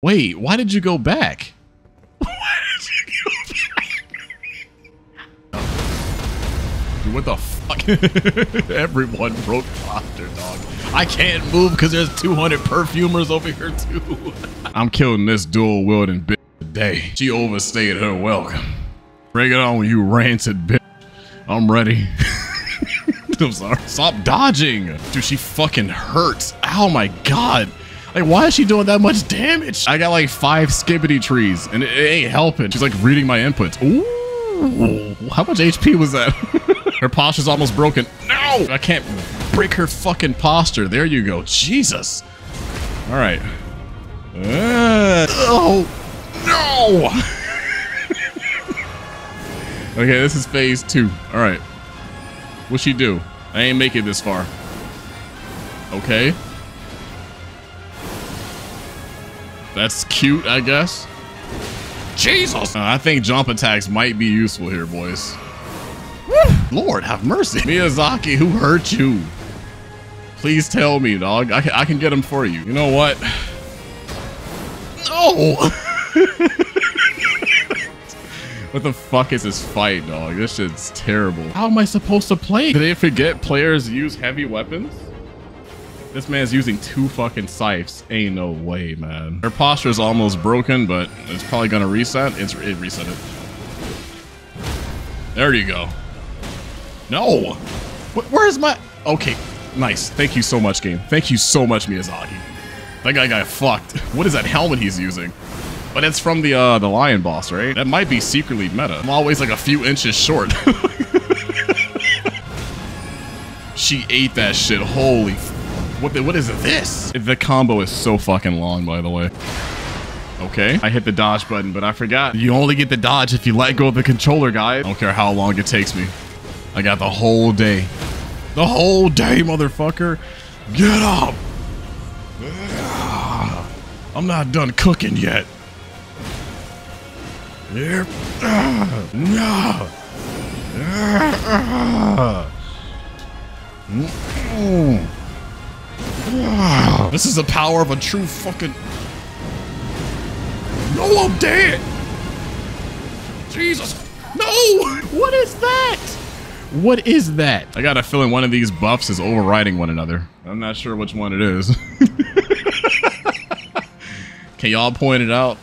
Wait, why did you go back? why did you go back? Dude, what the fuck? Everyone broke posture, dog. I can't move because there's 200 perfumers over here too. I'm killing this dual wielding bitch today. She overstayed her welcome. Bring it on, you rancid bitch. I'm ready. I'm sorry. Stop dodging. Dude, she fucking hurts. Oh my god. Like, why is she doing that much damage? I got like five skibbity trees and it, ain't helping. She's like reading my inputs. Ooh, how much HP was that? her posture's almost broken. No, I can't break her fucking posture. There you go. Jesus. All right. Uh, oh, no. okay, this is phase two. All right. What'd she do? I ain't make it this far. Okay. That's cute, I guess. Jesus! Uh, I think jump attacks might be useful here, boys. Lord, have mercy. Miyazaki, who hurt you? Please tell me, dog. I can, I can get him for you. You know what? No! what the fuck is this fight, dog? This shit's terrible. How am I supposed to play? Did they forget players use heavy weapons? This man's using two fucking scythes. Ain't no way, man. Her posture is almost broken, but it's probably gonna reset. It's it reset it. There you go. No. Wh where's my? Okay, nice. Thank you so much, game. Thank you so much, Miyazaki. That guy got fucked. What is that helmet he's using? But it's from the uh the lion boss, right? That might be secretly meta. I'm always like a few inches short. she ate that shit. Holy what, the, what is this? The combo is so fucking long, by the way. Okay, I hit the dodge button, but I forgot. You only get the dodge if you let go of the controller, guys. I don't care how long it takes me. I got the whole day. The whole day, motherfucker. Get up. I'm not done cooking yet. No. This is the power of a true fucking... No, I'm dead! Jesus! No! What is that? What is that? I got a feeling one of these buffs is overriding one another. I'm not sure which one it is. Can y'all point it out?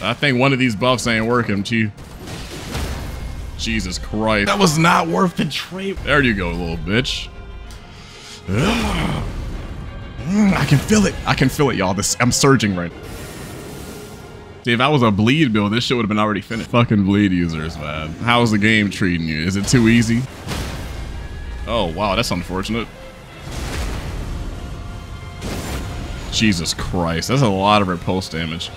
I think one of these buffs ain't working, too. Jesus Christ. That was not worth the trade. There you go, little bitch. I can feel it. I can feel it, y'all. This I'm surging right. now. See, if I was a bleed build, this shit would have been already finished. Fucking bleed users, man. How's the game treating you? Is it too easy? Oh, wow, that's unfortunate. Jesus Christ, that's a lot of repulse damage.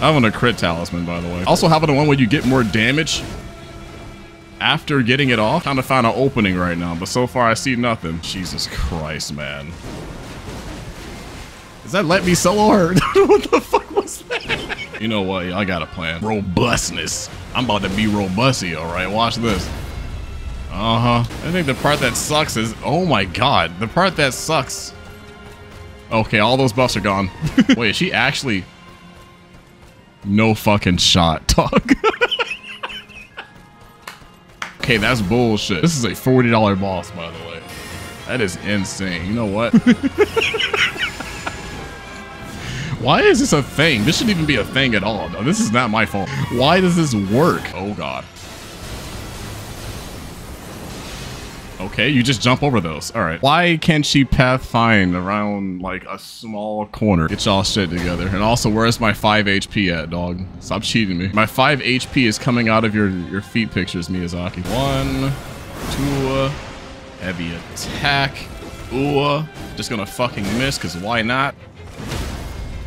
I have a crit talisman, by the way. Also having the one where you get more damage after getting it off. Trying to find an opening right now, but so far I see nothing. Jesus Christ, man. Does that let me solo her? what the fuck was that? You know what? I got a plan. Robustness. I'm about to be robusty, all right? Watch this. Uh-huh. I think the part that sucks is... Oh my god. The part that sucks... Okay, all those buffs are gone. Wait, is she actually... No fucking shot, dog. Okay, that's bullshit. This is a $40 boss, by the way. That is insane. You know what? Why is this a thing? This shouldn't even be a thing at all. No, this is not my fault. Why does this work? Oh, God. Okay, you just jump over those. All right. Why can't she path find around like a small corner? Get y'all shit together. And also, where's my 5 HP at, dog? Stop cheating me. My 5 HP is coming out of your, your feet pictures, Miyazaki. One, two, heavy attack. Ooh, just gonna fucking miss, because why not?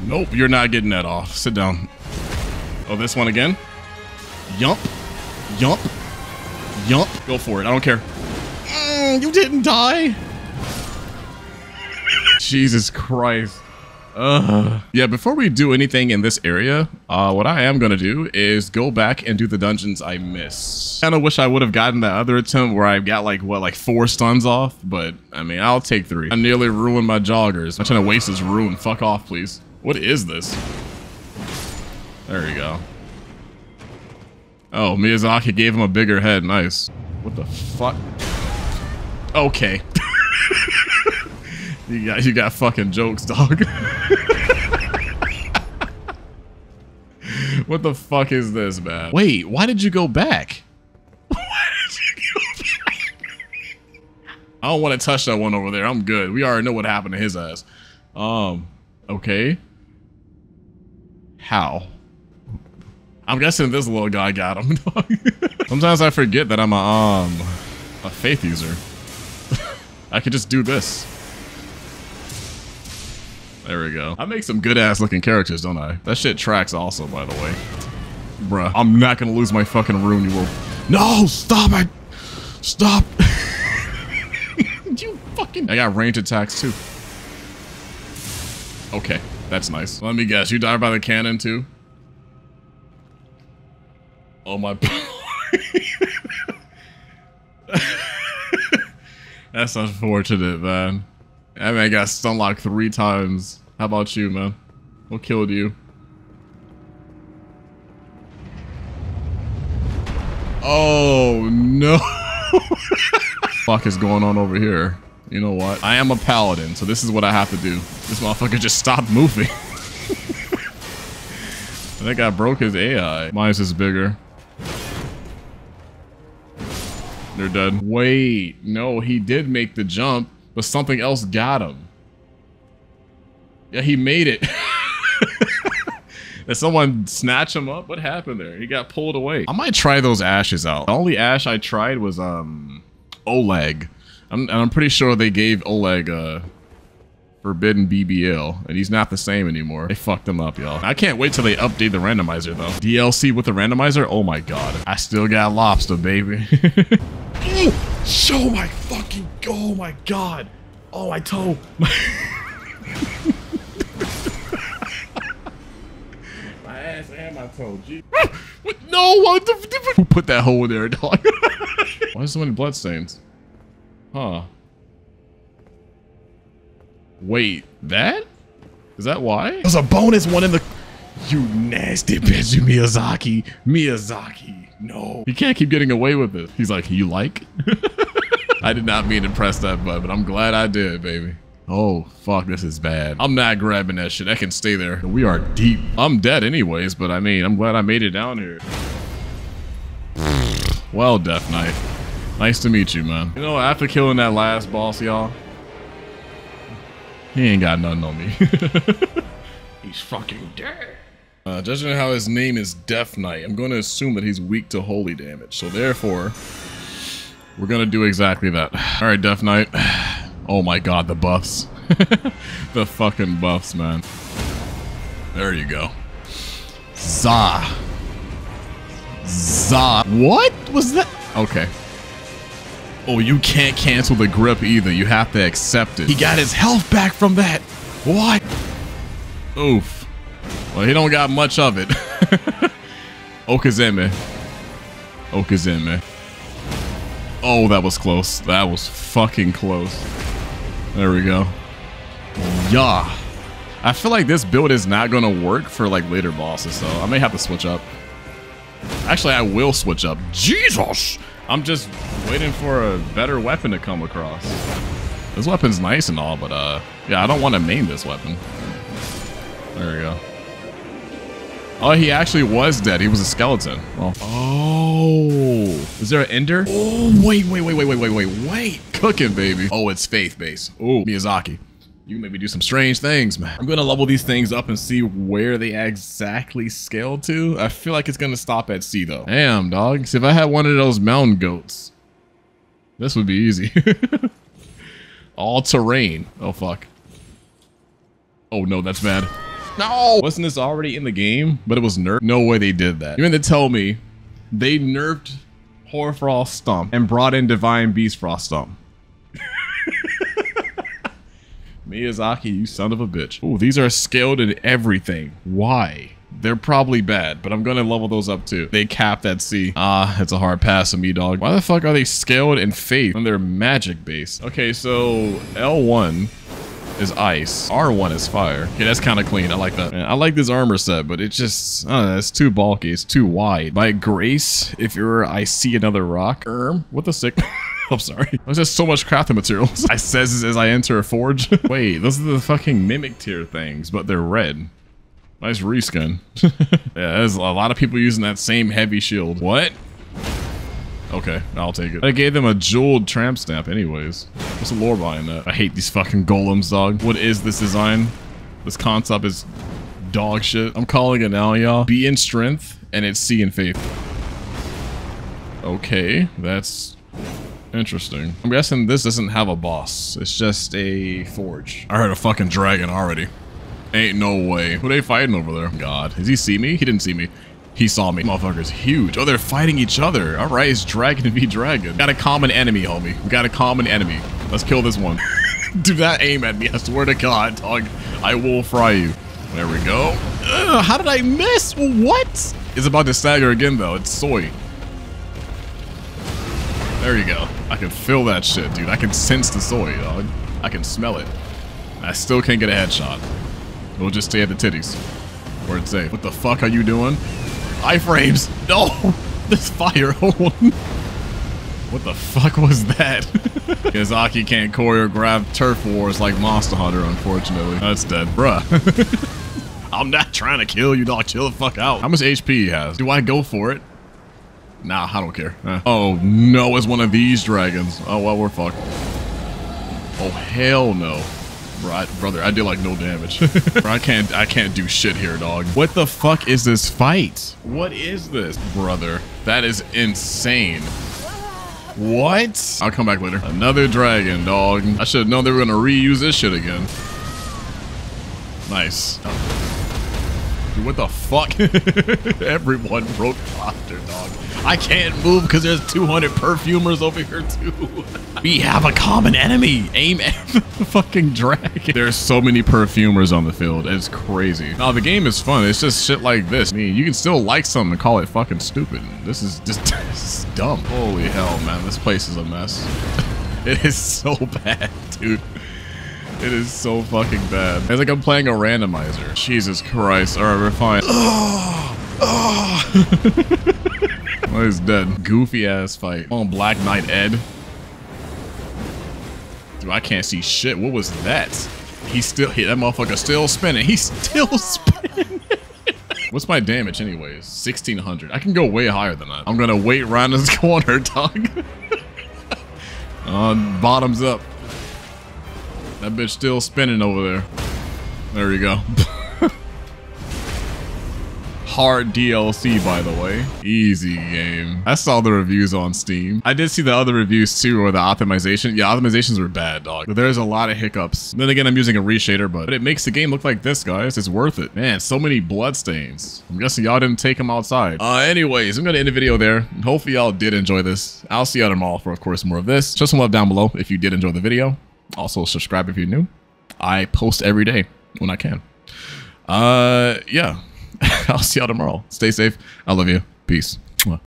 Nope, you're not getting that off. Sit down. Oh, this one again? Yump. Yump. Yump. Go for it. I don't care. You didn't die. Jesus Christ. Uh, yeah, before we do anything in this area, uh, what I am going to do is go back and do the dungeons I missed. Kind of wish I would have gotten that other attempt where I got like, what, like four stuns off? But, I mean, I'll take three. I nearly ruined my joggers. I'm trying to waste this rune. Fuck off, please. What is this? There you go. Oh, Miyazaki gave him a bigger head. Nice. What the fuck? Okay. you got you got fucking jokes, dog. what the fuck is this, man? Wait, why did you go back? I don't want to touch that one over there. I'm good. We already know what happened to his ass. Um, okay. How? I'm guessing this little guy got him. Sometimes I forget that I'm a um a faith user. I could just do this. There we go. I make some good ass looking characters, don't I? That shit tracks also, by the way. Bruh, I'm not gonna lose my fucking rune, you will. No, stop it! Stop! you fucking. I got range attacks too. Okay, that's nice. Let me guess, you died by the cannon too? Oh my. That's unfortunate, man. That man got stun locked three times. How about you, man? What killed you? Oh, no. fuck is going on over here? You know what? I am a paladin, so this is what I have to do. This motherfucker just stopped moving. I think I broke his AI. Mine's is bigger. They're dead. Wait, no, he did make the jump, but something else got him. Yeah, he made it. Did someone snatch him up? What happened there? He got pulled away. I might try those ashes out. The only ash I tried was um Oleg. I'm, I'm pretty sure they gave Oleg uh Forbidden BBL, and he's not the same anymore. They fucked him up, y'all. I can't wait till they update the randomizer, though. DLC with the randomizer? Oh my god. I still got lobster, baby. oh, show my fucking, oh my god. Oh, my toe. my ass and my toe, Gee. no, what the, who put that hole in there, dog? Why is so many bloodstains? Huh. Wait, that? Is that why? There's a bonus one in the... You nasty bitch, Miyazaki. Miyazaki. No. You can't keep getting away with it. He's like, you like? I did not mean to press that button, but I'm glad I did, baby. Oh, fuck, this is bad. I'm not grabbing that shit. I can stay there. We are deep. I'm dead anyways, but I mean, I'm glad I made it down here. Well, Death Knight. Nice to meet you, man. You know, after killing that last boss, y'all, he ain't got nothing on me. he's fucking dead. Uh, judging how his name is Death Knight, I'm going to assume that he's weak to holy damage. So therefore, we're going to do exactly that. All right, Death Knight. Oh my god, the buffs. the fucking buffs, man. There you go. Za. Za. What was that? Okay. Oh, you can't cancel the grip either. You have to accept it. He got his health back from that. What? Oof. Well, he don't got much of it. Okizeme. Okizeme. Oh, that was close. That was fucking close. There we go. Yeah. I feel like this build is not going to work for like later bosses, so I may have to switch up. Actually, I will switch up. Jesus! I'm just waiting for a better weapon to come across. This weapon's nice and all, but uh, yeah, I don't want to main this weapon. There we go. Oh, he actually was dead. He was a skeleton. Well, oh, is there an ender? Oh, wait, wait, wait, wait, wait, wait, wait, wait. Cooking, baby. Oh, it's faith base. Oh, Miyazaki. You maybe do some strange things, man. I'm gonna level these things up and see where they exactly scale to. I feel like it's gonna stop at C though. Damn, dog. See, if I had one of those mountain goats, this would be easy. All terrain. Oh, fuck. Oh, no, that's bad. No! Wasn't this already in the game? But it was nerfed? No way they did that. You mean to tell me they nerfed Hoarfrost Stomp and brought in Divine Beast Frost Stomp? Miyazaki, you son of a bitch. Oh, these are scaled in everything. Why? They're probably bad, but I'm gonna level those up too. They capped at C. Ah, it's a hard pass on me, dog. Why the fuck are they scaled in Faith when they're magic based? Okay, so L1 is ice. R1 is fire. Okay, that's kind of clean. I like that. Man, I like this armor set, but it just, I know, it's too bulky. It's too wide. By grace, if you're, I see another rock. Erm, what the sick? I'm sorry. There's just so much crafting materials. I says as I enter a forge. Wait, those are the fucking mimic tear things, but they're red. Nice reskin. yeah, there's a lot of people using that same heavy shield. What? Okay, I'll take it. I gave them a jeweled tramp stamp anyways. What's the lore behind that? I hate these fucking golems, dog. What is this design? This concept is dog shit. I'm calling it now, y'all. B in strength, and it's C in faith. Okay, that's interesting. I'm guessing this doesn't have a boss. It's just a forge. I heard a fucking dragon already. Ain't no way. Who they fighting over there? God. Does he see me? He didn't see me. He saw me. Motherfucker's huge. Oh, they're fighting each other. All right, it's Dragon v Dragon. Got a common enemy, homie. We got a common enemy. Let's kill this one. Do not aim at me. I swear to God, dog. I will fry you. There we go. Ugh, how did I miss? What? It's about to stagger again, though. It's soy. There you go. I can feel that shit, dude. I can sense the soy, dog. I can smell it. I still can't get a headshot. We'll just stay at the titties. Where it's safe. What the fuck are you doing? Iframes! No! This fire What the fuck was that? Yazaki can't choreograph turf wars like Monster Hunter, unfortunately. That's dead. Bruh. I'm not trying to kill you, dog. Chill the fuck out. How much HP he has? Do I go for it? Nah, I don't care. Eh. Oh, no, it's one of these dragons. Oh, well, we're fucked. Oh, hell no. Right, brother, I did like no damage. Bro, I can't I can't do shit here, dog. What the fuck is this fight? What is this, brother? That is insane. What? I'll come back later. Another dragon, dog. I should have known they were gonna reuse this shit again. Nice. What the fuck? Everyone broke posture, dog. I can't move because there's 200 perfumers over here too. we have a common enemy. Aim at the fucking dragon. There's so many perfumers on the field. It's crazy. Now the game is fun. It's just shit like this. I mean, you can still like something and call it fucking stupid. This is just this is dumb. Holy hell, man. This place is a mess. it is so bad, dude. It is so fucking bad. It's like I'm playing a randomizer. Jesus Christ. All right, we're fine. Oh, oh. he's dead. Goofy ass fight. On Black Knight Ed. Dude, I can't see shit. What was that? He's still, that motherfucker still spinning. He's still spinning. What's my damage anyways? 1600. I can go way higher than that. I'm gonna wait around this corner, dog. Uh, bottoms up. That bitch still spinning over there. There we go. Hard DLC, by the way. Easy game. I saw the reviews on Steam. I did see the other reviews too, or the optimization. Yeah, optimizations were bad, dog. But there's a lot of hiccups. Then again, I'm using a reshader, but it makes the game look like this, guys. It's worth it. Man, so many bloodstains. I'm guessing y'all didn't take them outside. Uh, anyways, I'm gonna end the video there. Hopefully y'all did enjoy this. I'll see y'all tomorrow for, of course, more of this. Show some love down below if you did enjoy the video. Also, subscribe if you're new. I post every day when I can. Uh, yeah. I'll see y'all tomorrow. Stay safe. I love you. Peace.